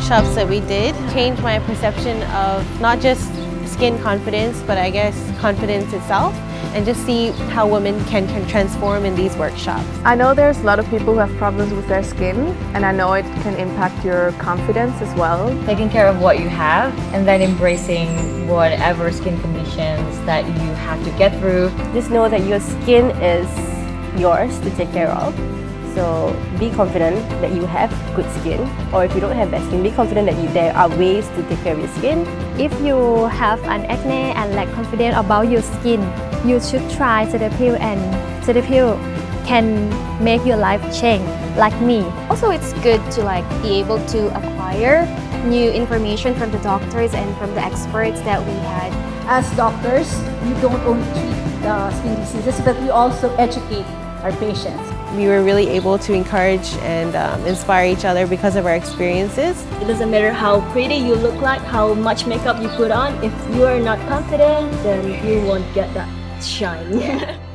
workshops that we did changed my perception of not just skin confidence, but I guess confidence itself, and just see how women can, can transform in these workshops. I know there's a lot of people who have problems with their skin, and I know it can impact your confidence as well. Taking care of what you have and then embracing whatever skin conditions that you have to get through. Just know that your skin is yours to take care of. So be confident that you have good skin or if you don't have bad skin, be confident that you, there are ways to take care of your skin. If you have an acne and lack confidence about your skin, you should try Cetaphil and Cetaphil can make your life change like me. Also, it's good to like be able to acquire new information from the doctors and from the experts that we had. As doctors, we don't only treat the skin diseases, but we also educate our patients. We were really able to encourage and um, inspire each other because of our experiences. It doesn't matter how pretty you look like, how much makeup you put on, if you are not confident, then you won't get that shine.